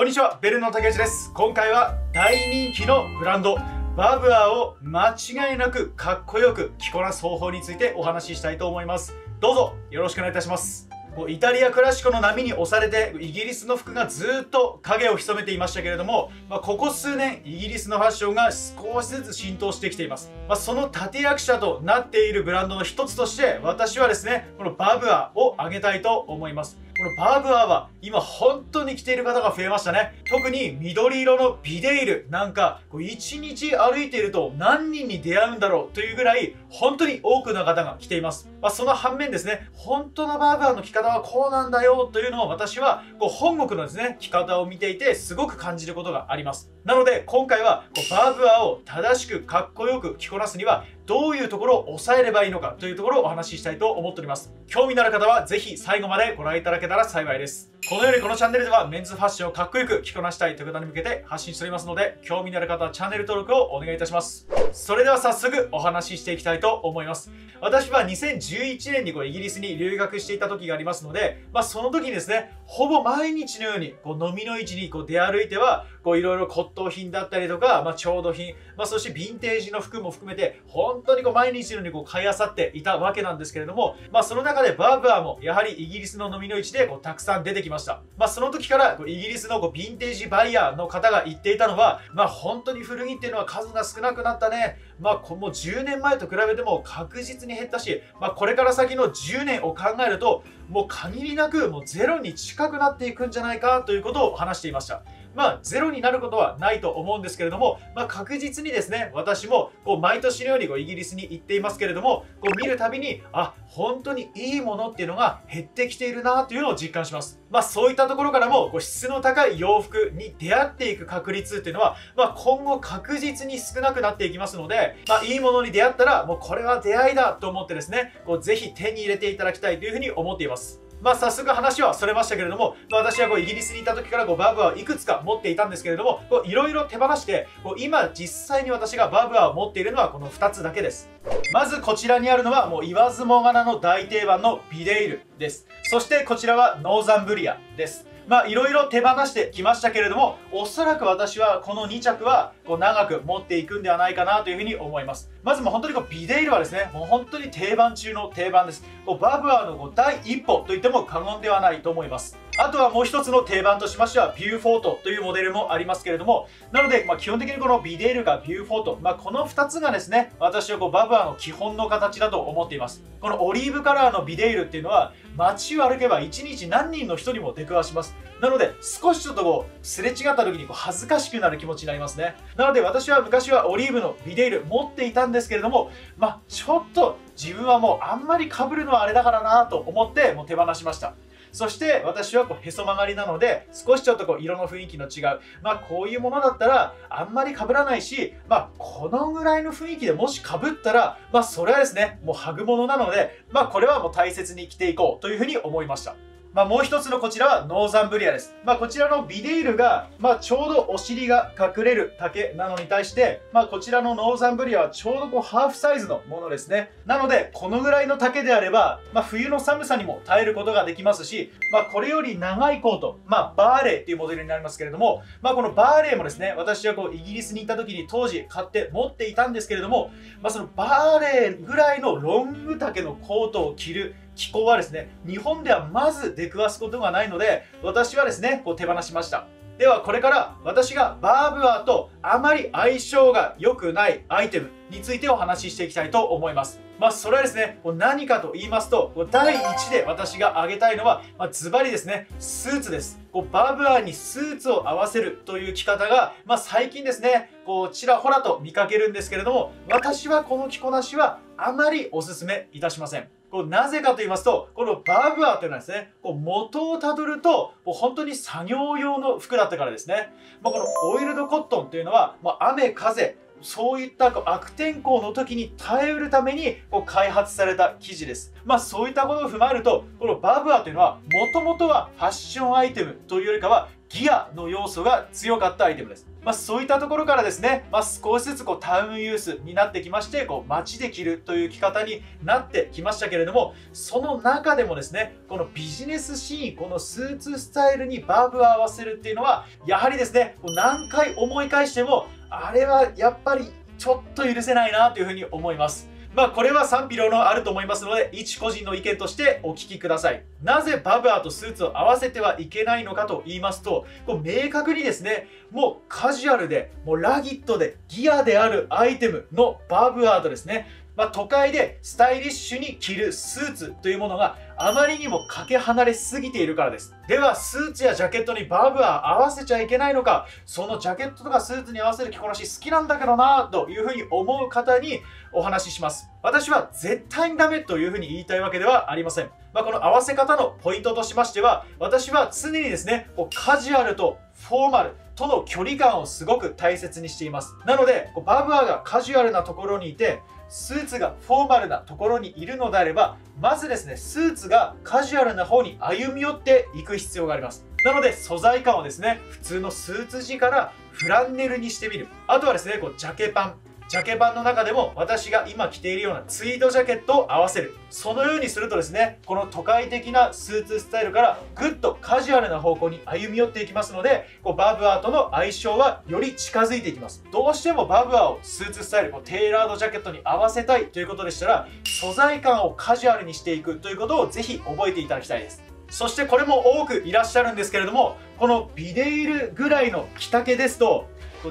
こんにちは、ベルの竹内です。今回は大人気のブランド、バブアーを間違いなくかっこよく着こなす方法についてお話ししたいと思います。どうぞよろしくお願いいたします。イタリアクラシコの波に押されてイギリスの服がずっと影を潜めていましたけれども、まあ、ここ数年イギリスのファッションが少しずつ浸透してきています、まあ、その立役者となっているブランドの一つとして私はですねこのバブアを挙げたいと思いますこのバーブアーは今本当に着ている方が増えましたね。特に緑色のビデイルなんかこう1日歩いていると何人に出会うんだろうというぐらい本当に多くの方が着ています。まあ、その反面ですね、本当のバーブアーの着方はこうなんだよというのを私はこう本国のですね、着方を見ていてすごく感じることがあります。なので今回はバーブアーを正しくかっこよく着こなすにはどういうところを抑えればいいのかというところをお話ししたいと思っております。興味のある方はぜひ最後までご覧いただけたら幸いです。このようにこのチャンネルではメンズファッションをかっこよく着こなしたいという方に向けて発信しておりますので、興味のある方はチャンネル登録をお願いいたします。それでは早速お話ししていきたいと思います。私は2011年にこうイギリスに留学していた時がありますので、まあ、その時にですね、ほぼ毎日のようにこう飲みの市にこう出歩いては、いろいろ骨董品だったりとか、まあ、調度品、まあ、そしてヴィンテージの服も含めて、本当にこう毎日のようにこう買い漁っていたわけなんですけれども、まあ、その中でバーバーもやはりイギリスの飲みの市でこうたくさん出てきました。まあ、その時からイギリスのこうヴィンテージバイヤーの方が言っていたのは、まあ、本当に古着っていうのは数が少なくなったね。まあ、もう10年前と比べても確実に減ったし、まあ、これから先の10年を考えると、もう限りなくもうゼロに近くなっていくんじゃないかということを話していました。まあ、ゼロになることはないと思うんですけれども、まあ、確実にですね、私もこう毎年のようにこうイギリスに行っていますけれども、こう見るたびに、あ、本当にいいものっていうのが減ってきているなというのを実感します。まあ、そういったところからもこう質の高い洋服に出会っていく確率っていうのは、まあ、今後確実に少なくなっていきますので、まあ、いいものに出会ったら、もうこれは出会いだと思ってですね、こうぜひ手に入れていただきたいというふうに思っています。まあ、早速話はそれましたけれども、まあ、私はこうイギリスにいた時からこうバーブアーをいくつか持っていたんですけれども、いろいろ手放して、こう今実際に私がバーブアーを持っているのはこの2つだけです。まずこちらにあるのはもう言わずもがなの大定番のビデイルです。そしてこちらはノーザンブリアです。まあいろいろ手放してきましたけれどもおそらく私はこの2着はこう長く持っていくんではないかなというふうに思います。まずもう本当にこうビデイルはですねもう本当に定番中の定番です。こうバブアーのこう第一歩といっても過言ではないと思います。あとはもう一つの定番としましてはビューフォートというモデルもありますけれどもなので、ま、基本的にこのビデールかビューフォート、まあ、この2つがですね私はこうバブアの基本の形だと思っています。このオリーブカラーのビデールっていうのは街を歩けば1日何人の人にも出くわします。なので少しちょっとこうすれ違った時にこう恥ずかしくなる気持ちになりますね。なので私は昔はオリーブのビデール持っていたんですけれどもまあちょっと自分はもうあんまり被るのはあれだからなと思ってもう手放しました。そして私はこうへそ曲がりなので少しちょっとこう色の雰囲気の違う。まあこういうものだったらあんまり被らないしまあこのぐらいの雰囲気でもし被ったらまあそれはですねもうハグものなのでまあこれはもう大切に着ていこうというふうに思いました。まあ、もう一つのこちらはノーザンブリアです。まあ、こちらのビデールが、まあ、ちょうどお尻が隠れる丈なのに対して、まあ、こちらのノーザンブリアはちょうどこうハーフサイズのものですね。なので、このぐらいの丈であれば、まあ、冬の寒さにも耐えることができますし、まあ、これより長いコート、まあ、バーレーっていうモデルになりますけれども、まあ、このバーレーもですね、私はこうイギリスに行った時に当時買って持っていたんですけれども、まあ、そのバーレーぐらいのロング丈のコートを着る気候はですね、日本ではまず出くわすことがないので、私はですね、こう手放しました。ではこれから私がバーブアーとあまり相性が良くないアイテムについてお話ししていきたいと思います。まあ、それはですね、何かと言いますと、第1で私が挙げたいのは、ま、ズバリですね、スーツです。こうバーブアーにスーツを合わせるという着方が、まあ、最近ですね、こうちらほらと見かけるんですけれども、私はこの着こなしはあまりお勧めいたしません。こうなぜかと言いますと、このバブアーというのはですね、こう元をたどると、もう本当に作業用の服だったからですね。まあ、このオイルドコットンというのは、まあ、雨、風、そういった悪天候の時に耐えうるためにこう開発された生地です。まあそういったことを踏まえると、このバブアーというのはもともとはファッションアイテムというよりかはギアの要素が強かったアイテムです。まあ、そういったところからですね、まあ、少しずつこうタウンユースになってきまして、こう街で着るという着方になってきましたけれども、その中でもですね、このビジネスシーン、このスーツスタイルにバブを合わせるっていうのは、やはりですね、何回思い返しても、あれはやっぱりちょっと許せないなというふうに思います。まあこれは賛否両論あると思いますので一個人の意見としてお聞きください。なぜバブアーとスーツを合わせてはいけないのかと言いますとこう明確にですねもうカジュアルでもうラギットでギアであるアイテムのバブアーとですねまあ、都会でスタイリッシュに着るスーツというものがあまりにもかけ離れすぎているからです。では、スーツやジャケットにバーブは合わせちゃいけないのか、そのジャケットとかスーツに合わせる着こなし好きなんだけどなというふうに思う方にお話しします。私は絶対にダメというふうに言いたいわけではありません。まあ、この合わせ方のポイントとしましては、私は常にですね、こうカジュアルとフォーマルとの距離感をすごく大切にしています。なので、バブアーがカジュアルなところにいて、スーツがフォーマルなところにいるのであればまずですねスーツがカジュアルな方に歩み寄っていく必要があります。なので素材感をですね普通のスーツ地からフランネルにしてみる。あとはですねこうジャケパン。ジャケ版の中でも私が今着ているようなツイードジャケットを合わせる。そのようにするとですねこの都会的なスーツスタイルからぐっとカジュアルな方向に歩み寄っていきますのでこうバブアーとの相性はより近づいていきます。どうしてもバブアーをスーツスタイルこうテーラードジャケットに合わせたいということでしたら素材感をカジュアルにしていくということをぜひ覚えていただきたいです。そしてこれも多くいらっしゃるんですけれどもこのビデイルぐらいの着丈ですと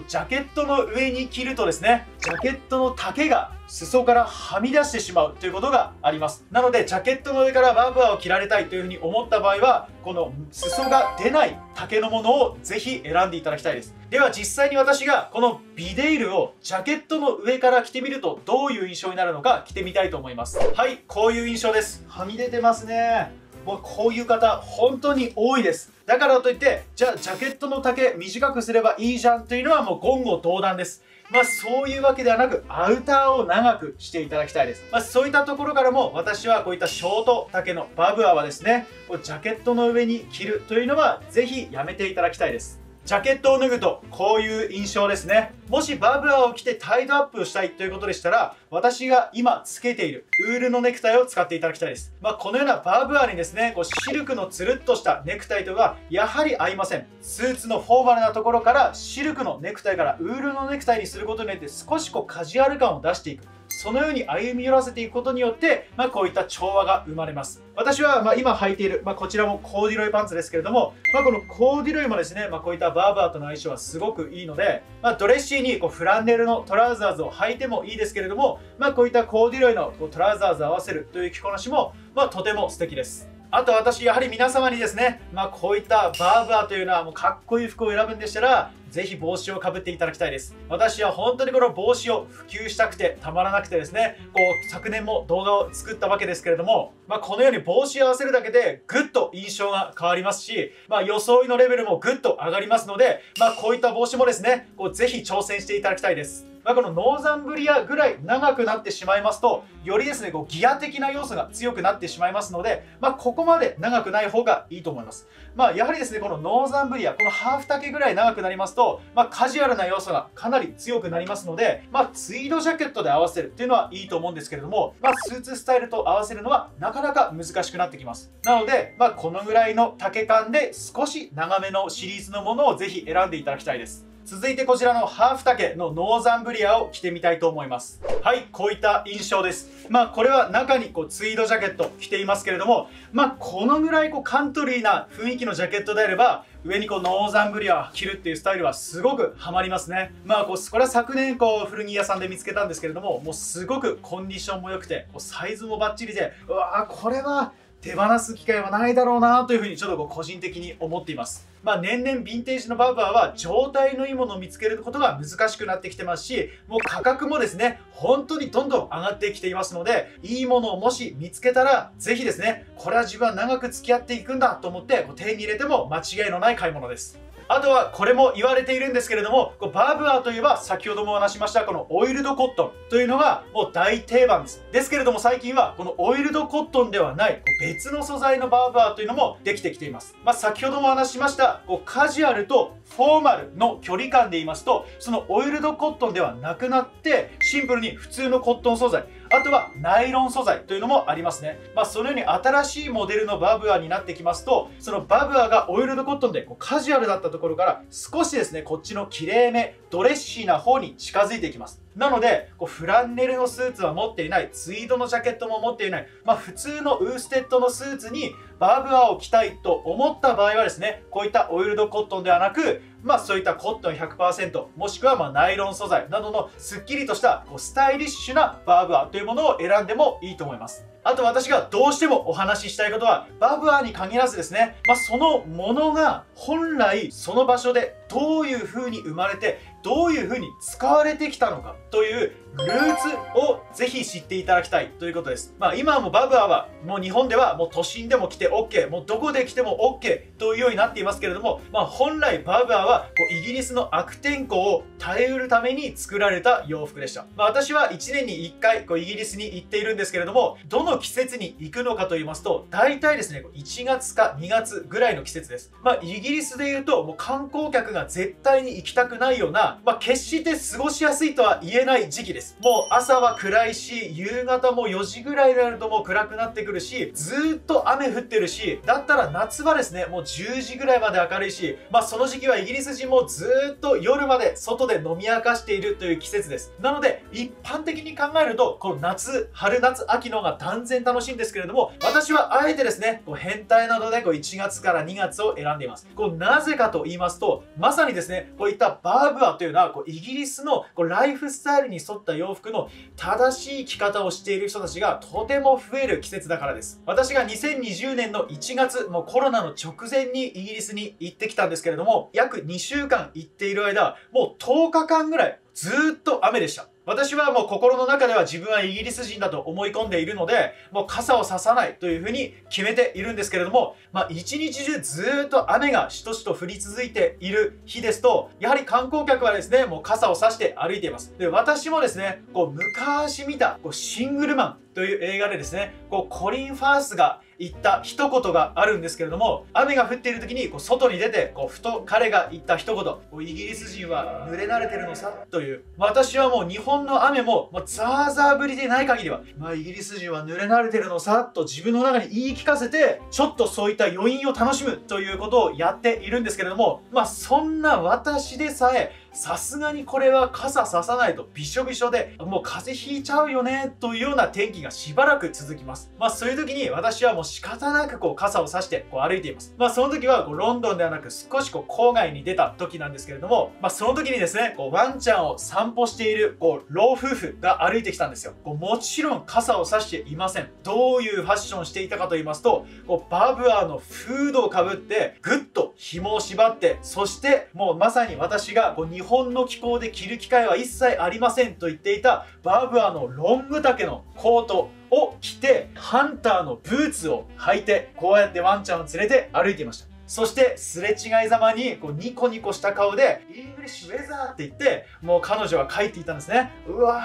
ジャケットの上に着るとですねジャケットの丈が裾からはみ出してしまうということがあります。なのでジャケットの上からバーブアーを着られたいというふうに思った場合はこの裾が出ない丈のものをぜひ選んでいただきたいです。では実際に私がこのビデイルをジャケットの上から着てみるとどういう印象になるのか着てみたいと思います。はいこういう印象です。はみ出てますね。もうこういう方本当に多いですだからといってじゃあジャケットの丈短くすればいいじゃんというのはもう言語道断ですまあそういうわけではなくアウターを長くしていただきたいです。まあそういったところからも私はこういったショート丈のバブアはですね、ジャケットの上に着るというのはぜひやめていただきたいです。ジャケットを脱ぐとこういう印象ですね。もしバブアーを着てタイドアップをしたいということでしたら私が今つけているウールのネクタイを使っていただきたいです、まあ、このようなバブアーにですねこうシルクのつるっとしたネクタイとはやはり合いません。スーツのフォーマルなところからシルクのネクタイからウールのネクタイにすることによって少しこうカジュアル感を出していく。そのように歩み寄らせていくことによって、まあ、こういった調和が生まれます。私はま今履いている、まあ、こちらもコーディロイパンツですけれども、まあ、このコーディロイもですね、まあ、こういったバーバーとの相性はすごくいいので、まドレッシーにこうフランネルのトラウザーズを履いてもいいですけれども、ま、こういったコーディロイのこうトラウザーズを合わせるという着こなしも、まとても素敵です。あと私やはり皆様にですね、まあ、こういったバーバーというのはもうかっこいい服を選ぶんでしたらぜひ帽子をかぶっていただきたいです。私は本当にこの帽子を普及したくてたまらなくてですねこう昨年も動画を作ったわけですけれども、まあ、このように帽子を合わせるだけでぐっと印象が変わりますし、まあ、装いのレベルもぐっと上がりますので、まあ、こういった帽子もですねこうぜひ挑戦していただきたいです。ま、このノーザンブリアぐらい長くなってしまいますとよりですねこうギア的な要素が強くなってしまいますので、まあ、ここまで長くない方がいいと思います、まあ、やはりですねこのノーザンブリアこのハーフ丈ぐらい長くなりますと、まあ、カジュアルな要素がかなり強くなりますので、まあ、ツイードジャケットで合わせるっていうのはいいと思うんですけれども、まあ、スーツスタイルと合わせるのはなかなか難しくなってきます。なので、まあ、このぐらいの丈感で少し長めのシリーズのものをぜひ選んでいただきたいです。続いてこちらのハーフ丈のノーザンブリアを着てみたいと思います。はいこういった印象です。まあこれは中にこうツイードジャケット着ていますけれどもまあこのぐらいこうカントリーな雰囲気のジャケットであれば上にこうノーザンブリアを着るっていうスタイルはすごくハマりますね。まあこうこれは昨年こう古着屋さんで見つけたんですけれどももうすごくコンディションも良くてこうサイズもバッチリでうわーこれは手放す機会はないだろうなというふうにちょっと個人的に思っています。まあ年々ヴィンテージのバーバーは状態のいいものを見つけることが難しくなってきてますし、もう価格もですね、本当にどんどん上がってきていますので、いいものをもし見つけたら、ぜひですね、これは自分は長く付き合っていくんだと思って手に入れても間違いのない買い物です。あとはこれも言われているんですけれどもバーブアーといえば先ほどもお話しましたこのオイルドコットンというのがもう大定番です。ですけれども最近はこのオイルドコットンではない別の素材のバーブアーというのもできてきています、まあ、先ほどもお話しましたこうカジュアルとフォーマルの距離感で言いますとそのオイルドコットンではなくなってシンプルに普通のコットン素材。あとはナイロン素材というのもありますね。まあ、そのように新しいモデルのバブアになってきますと、そのバブアがオイルドコットンでこうカジュアルだったところから少しですね、こっちの綺麗め、ドレッシーな方に近づいていきます。なので、こうフランネルのスーツは持っていない、ツイードのジャケットも持っていない、まあ、普通のウーステッドのスーツにバブアを着たいと思った場合はですね、こういったオイルドコットンではなく、まあそういったコットン100%、もしくはまナイロン素材などのすっきりとしたこうスタイリッシュなバーブアーというものを選んでもいいと思います。あと私がどうしてもお話ししたいことは、バブアーに限らずですね、まあ、そのものが本来その場所でどういう風に生まれて、どういう風に使われてきたのかというルーツをぜひ知っていただきたいということです。まあ今もバブアはもう日本ではもう都心でも来て OK、もうどこで来ても OK というようになっていますけれども、まあ本来バブアはこうイギリスの悪天候を耐えうるために作られた洋服でした。まあ私は1年に1回こうイギリスに行っているんですけれども、どの季節に行くのかと言いますと、大体ですね、1月か2月ぐらいの季節です。まあイギリスで言うともう観光客が絶対に行きたくないような、まあ決して過ごしやすいとは言えない時期です。もう朝は暗いし、夕方も4時ぐらいになるともう暗くなってくるし、ずっと雨降ってるし、だったら夏場ですね、もう10時ぐらいまで明るいし、まあその時期はイギリス人もずっと夜まで外で飲み明かしているという季節です。なので、一般的に考えると、この夏、春夏、秋の方が断然楽しいんですけれども、私はあえてですね、こう変態などでこう1月から2月を選んでいます。こうなぜかと言いますと、まさにですね、こういったバーブアというのは、こうイギリスのこうライフスタイルに沿った洋服の正しい着方をしている人たちがとても増える季節だからです。私が2020年の1月、もうコロナの直前にイギリスに行ってきたんですけれども、約2週間行っている間、もう10日間ぐらいずっと雨でした。私はもう心の中では自分はイギリス人だと思い込んでいるので、もう傘を差さないというふうに決めているんですけれども、まあ一日中ずっと雨がしとしと降り続いている日ですと、やはり観光客はですね、もう傘を差して歩いています。で、私もですね、こう昔見たこうシングルマンという映画でですね、こうコリン・ファースが言った一言があるんですけれども雨が降っている時にこう外に出てこうふと彼が言った一言。イギリス人は濡れ慣れてるのさ？という。私はもう日本の雨も、まあ、ザーザー降りでない限りは、まあ、イギリス人は濡れ慣れてるのさ？と自分の中に言い聞かせてちょっとそういった余韻を楽しむということをやっているんですけれどもまあそんな私でさえさすがにこれは傘ささないとびしょびしょでもう風邪ひいちゃうよねというような天気がしばらく続きます。まあそういう時に私はもう仕方なくこう傘を差してこう歩いています。まあその時はこうロンドンではなく少しこう郊外に出た時なんですけれどもまあその時にですねこうワンちゃんを散歩しているこう老夫婦が歩いてきたんですよ。こうもちろん傘を差していません。どういうファッションしていたかと言いますとこうバブアーのフードをかぶってぐっと紐を縛ってそしてもうまさに私がこう日本の気候で着る機会は一切ありませんと言っていたバーブアのロング丈のコートを着てハンターのブーツを履いてこうやってワンちゃんを連れて歩いていました。そしてすれ違いざまにこうニコニコした顔で English ウェザーって言ってもう彼女は帰っていたんですね。うわ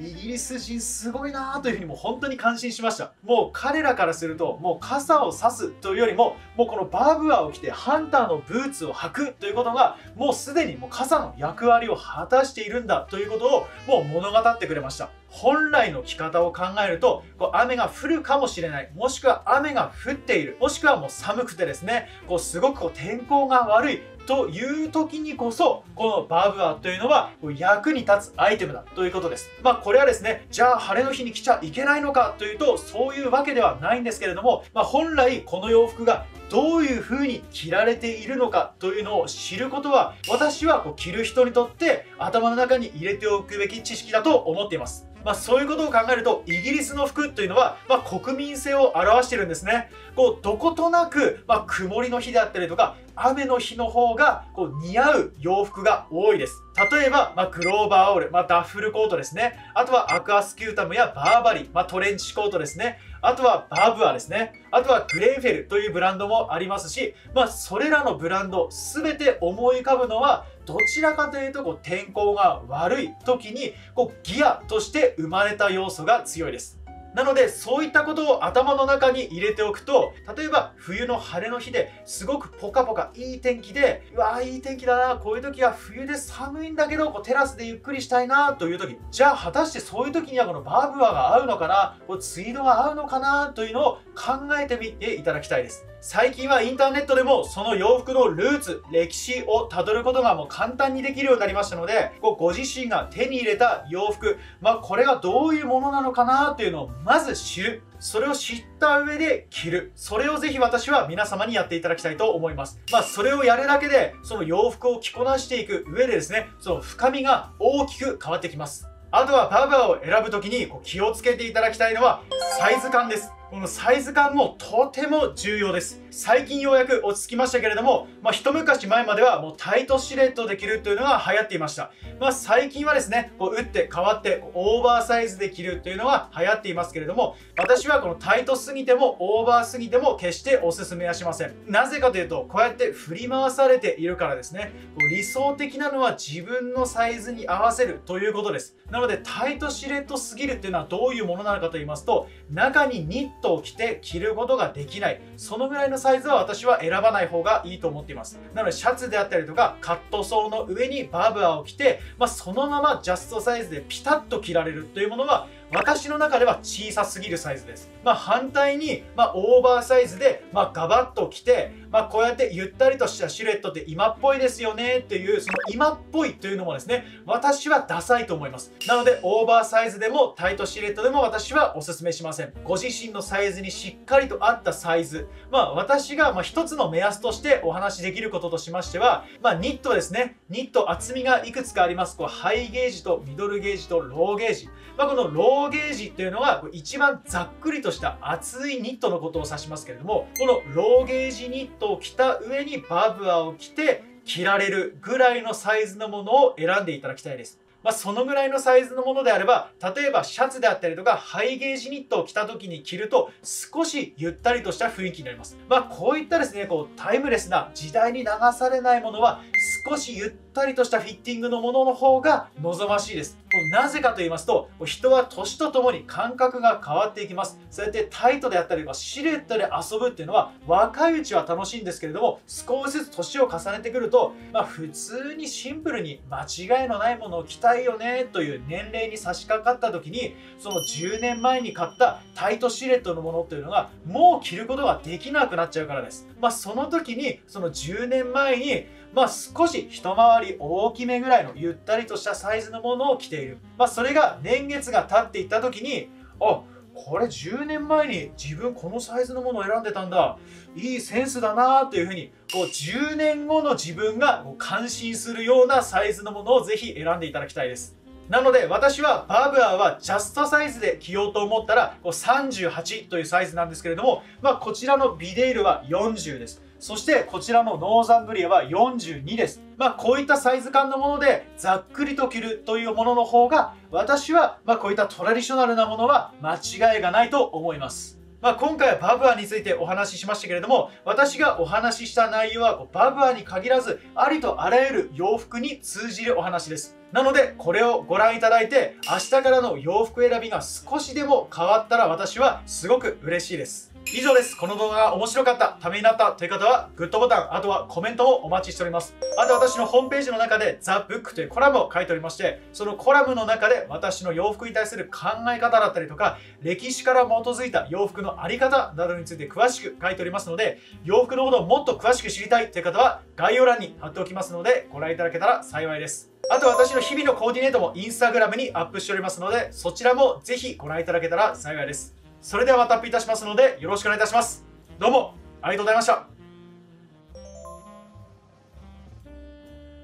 イギリス人すごいなというふうにもう本当に感心しました。もう彼らからするともう傘を差すというよりももうこのバーブアを着てハンターのブーツを履くということがもうすでにもう傘の役割を果たしているんだということをもう物語ってくれました。本来の着方を考えるとこう雨が降るかもしれない。もしくは雨が降っている。もしくはもう寒くてですねこうすごくこう天候が悪い。という時にこそこのバブアというのは役に立つアイテムだということです。まあこれはですねじゃあ晴れの日に着ちゃいけないのかというとそういうわけではないんですけれども、まあ、本来この洋服がどういう風に着られているのかというのを知ることは私はこう着る人にとって頭の中に入れておくべき知識だと思っています。まあ、そういうことを考えるとイギリスの服というのは、まあ、国民性を表してるんですね。こうどことなく、まあ、曇りの日であったりとか雨の日の方がこう似合う洋服が多いです。例えば、まあ、グローバーオール、まあ、ダッフルコートですね。あとはアクアスキュータムやバーバリ、まあ、トレンチコートですね。あとはバブアですね。あとはグレンフェルというブランドもありますし、まあ、それらのブランド全て思い浮かぶのは、どちらかというとこう天候が悪い時にこうギアとして生まれた要素が強いです。なのでそういったことを頭の中に入れておくと例えば冬の晴れの日ですごくポカポカいい天気でうわーいい天気だなこういう時は冬で寒いんだけどこうテラスでゆっくりしたいなという時じゃあ果たしてそういう時にはこのバーブアが合うのかなこうツイードが合うのかなというのを考えてみていただきたいです最近はインターネットでもその洋服のルーツ、歴史をたどることがもう簡単にできるようになりましたので、ご自身が手に入れた洋服、まあこれがどういうものなのかなというのをまず知る。それを知った上で着る。それをぜひ私は皆様にやっていただきたいと思います。まあそれをやるだけで、その洋服を着こなしていく上でですね、その深みが大きく変わってきます。あとはバーバーを選ぶ時にこう気をつけていただきたいのはサイズ感です。このサイズ感もとても重要です。最近ようやく落ち着きましたけれども、まあ、一昔前まではもうタイトシレットで着るというのが流行っていました。まあ、最近はですね、こう打って変わってオーバーサイズで着るというのが流行っていますけれども、私はこのタイトすぎてもオーバーすぎても決しておすすめはしません。なぜかというと、こうやって振り回されているからですね、こう理想的なのは自分のサイズに合わせるということです。なので、タイトシレットすぎるっていうのはどういうものなのかと言いますと、中にニットを着て着ることができない。そのぐらいのサイズは私は選ばない方がいいと思っています。なので、シャツであったりとか、カットソーの上にバブアを着て、まあ、そのままジャストサイズでピタッと着られるというものは、私の中では小さすぎるサイズです。まあ、反対に、まあ、オーバーサイズで、ま、ガバッと着て、まあ、こうやってゆったりとしたシルエットって今っぽいですよねっていう、その今っぽいというのもですね、私はダサいと思います。なので、オーバーサイズでもタイトシルエットでも私はお勧めしません。ご自身のサイズにしっかりと合ったサイズ。まあ、私がま一つの目安としてお話しできることとしましては、まあ、ニットですね。ニット厚みがいくつかあります。こうハイゲージとミドルゲージとローゲージ。まあ、このローゲージっていうのは一番ざっくりとした厚いニットのことを指しますけれどもこのローゲージニットを着た上にバブアを着て着られるぐらいのサイズのものを選んでいただきたいです。まあ、そのぐらいのサイズのものであれば、例えばシャツであったりとか、ハイゲージニットを着た時に着ると、少しゆったりとした雰囲気になります。まあ、こういったですね、こう、タイムレスな時代に流されないものは、少しゆったりとしたフィッティングのものの方が望ましいです。なぜかと言いますと、人は年とともに感覚が変わっていきます。そうやってタイトであったりシルエットで遊ぶっていうのは若いうちは楽しいんですけれども、少しずつ年を重ねてくると、まあ、普通にシンプルに間違いのないものを着たいよねという年齢に差し掛かった時に、その10年前に買ったタイトシルエットのものっていうのがもう着ることができなくなっちゃうからです。まあ、その時に、その10年前にまあ少し一回り大きめぐらいのゆったりとしたサイズのものを着ている。まあそれが年月が経っていった時に、あ、これ10年前に自分このサイズのものを選んでたんだ。いいセンスだなというふうに、こう10年後の自分が感心するようなサイズのものをぜひ選んでいただきたいです。なので私はバーブアーはジャストサイズで着ようと思ったら38というサイズなんですけれども、まあ、こちらのビデイルは40です。そしてこちらのノーザンブリアは42です。まあこういったサイズ感のものでざっくりと着るというものの方が私はまこういったトラディショナルなものは間違いがないと思います。まあ、今回はバブアについてお話ししましたけれども私がお話しした内容はバブアに限らずありとあらゆる洋服に通じるお話ですなのでこれをご覧いただいて明日からの洋服選びが少しでも変わったら私はすごく嬉しいです以上です。この動画が面白かった、ためになったという方は、グッドボタン、あとはコメントもお待ちしております。あと私のホームページの中で、ザ・ブックというコラムを書いておりまして、そのコラムの中で私の洋服に対する考え方だったりとか、歴史から基づいた洋服のあり方などについて詳しく書いておりますので、洋服のことをもっと詳しく知りたいという方は、概要欄に貼っておきますので、ご覧いただけたら幸いです。あと私の日々のコーディネートもインスタグラムにアップしておりますので、そちらもぜひご覧いただけたら幸いです。それではまたアップいたしますので、よろしくお願いいたします。どうもありがとうございました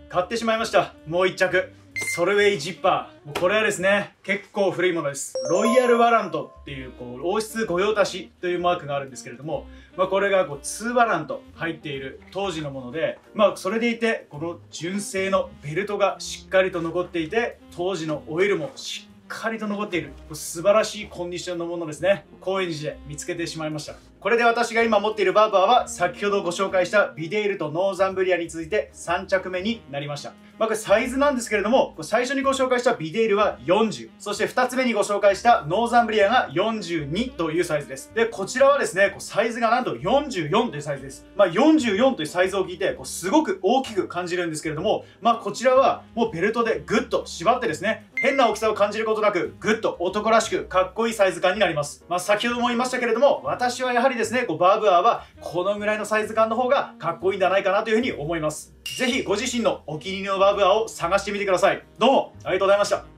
買ってしまいましたもう1着ソルウェイジッパー。もうこれはですね、結構古いものです。ロイヤルワラントっていう、こう、王室御用達というマークがあるんですけれども、まあ、これがこう2ワラント入っている当時のもので、まあ、それでいて、この純正のベルトがしっかりと残っていて、当時のオイルもしっかりと残っている素晴らしいコンディションのものですね。高円寺で見つけてしまいました。これで私が今持っているバーバーは先ほどご紹介したビデールとノーザンブリアに続いて3着目になりましたまあ、これサイズなんですけれども、最初にご紹介したビデールは40、そして2つ目にご紹介したノーザンブリアが42というサイズです。で、こちらはですね、サイズがなんと44というサイズです。まあ、44というサイズを聞いて、すごく大きく感じるんですけれども、まあ、こちらはもうベルトでグッと縛ってですね、変な大きさを感じることなく、ぐっと男らしくかっこいいサイズ感になります。まあ、先ほども言いましたけれども、私はやはりですね、こうバーブアーはこのぐらいのサイズ感の方がかっこいいんじゃないかなというふうに思います。是非ご自身のお気に入りのバーブアーを探してみてください。どうもありがとうございました。